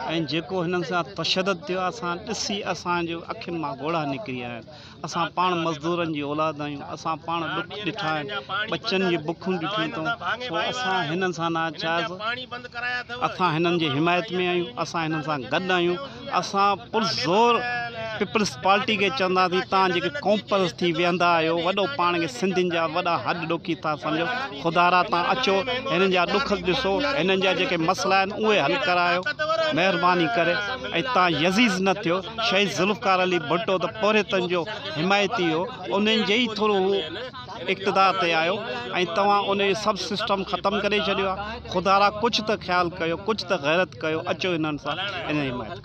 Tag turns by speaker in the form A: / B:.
A: ऐं जेको हिननि सां तशदद थियो आहे असां माँ ॻोढ़ा निकिरी आया आहिनि। असां पाण मज़दूरनि औलाद आहियूं, असां पाण ॾुख ॾिठा आहिनि बचनि जी बुखूं ॾिठियूं अथऊं। पोइ असां हिमायत में आहियूं, असां हिननि सां गॾु पुरज़ोर पीपल्स पार्टी खे चवंदासीं, तव्हां जेके कॉम्पल्स थी वेहंदा आहियो, वॾो पाण खे सिंधियुनि जा वॾा हॾ ॾुखी था सम्झो। ख़ुदारा तव्हां अचो, हिननि जा ॾुख ॾिसो, हिननि जा जेके मसइला आहिनि, उहे हल करायो। महिरबानी करे। यज़ीज़ न थियो। शहीद ज़ुल्फ़कार अली भुट्टो तो पोरेतनि जो हिमायती हो। उन्हनि जे ई इकतदार हू इक़्तदार ते आयो। उन सब सिस्टम खत्म करे छॾियो ख़ुदारा कुझु त ख्याल कयो, कुझु त गैरत कयो। अचो सां। हिन हिमायत